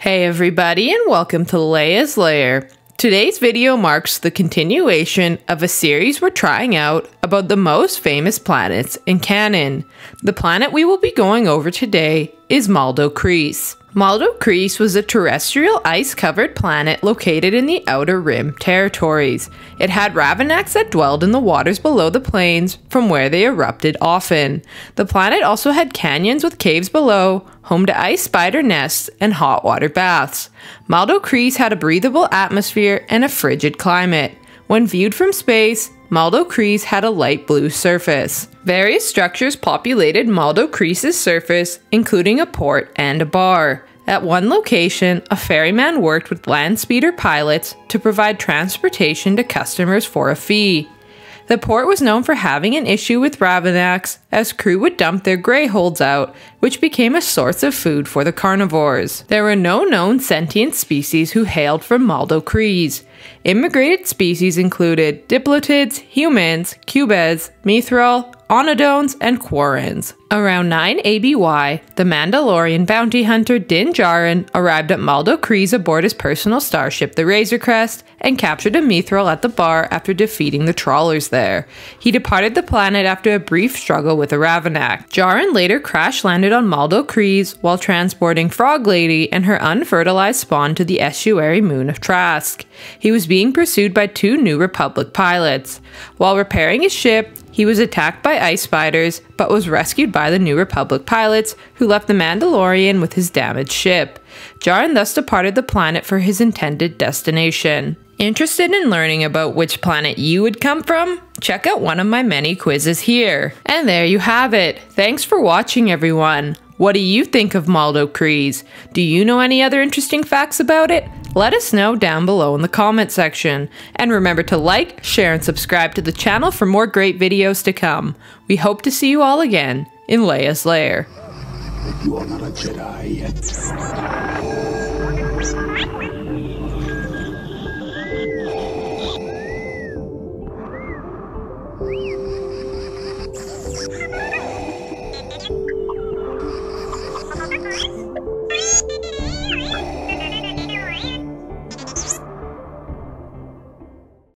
Hey everybody and welcome to Leia's Lair. Today's video marks the continuation of a series we're trying out about the most famous planets in canon. The planet we will be going over today is Maldo Kreis. Maldo Kreis was a terrestrial ice-covered planet located in the Outer Rim territories. It had Ravanax that dwelled in the waters below the plains from where they erupted often. The planet also had canyons with caves below, home to ice spider nests and hot water baths. Maldo Kreis had a breathable atmosphere and a frigid climate. When viewed from space, Maldo Kreis had a light blue surface. Various structures populated Maldo Kreis' surface, including a port and a bar. At one location, a ferryman worked with land speeder pilots to provide transportation to customers for a fee. The port was known for having an issue with Ravanax, as crew would dump their grey holds out, which became a source of food for the carnivores. There were no known sentient species who hailed from Maldo Kreis. Immigrated species included diplotids, humans, cubes, Mythrol, onodones, and quarrens. Around 9 ABY, the Mandalorian bounty hunter Din Djarin arrived at Maldo Kreis aboard his personal starship, the Razor Crest, and captured a Mythrol at the bar after defeating the trawlers there. He departed the planet after a brief struggle with a Ravanax. Djarin later crash landed on Maldo Kreis while transporting Frog Lady and her unfertilized spawn to the estuary moon of Trask. He was being pursued by two New Republic pilots. While repairing his ship, he was attacked by ice spiders, but was rescued by the New Republic pilots, who left the Mandalorian with his damaged ship. Djarin thus departed the planet for his intended destination. Interested in learning about which planet you would come from? Check out one of my many quizzes here. And there you have it. Thanks for watching everyone. What do you think of Maldo Kreis? Do you know any other interesting facts about it? Let us know down below in the comment section. And remember to like, share, and subscribe to the channel for more great videos to come. We hope to see you all again in Leia's Lair. You are not a Jedi yet.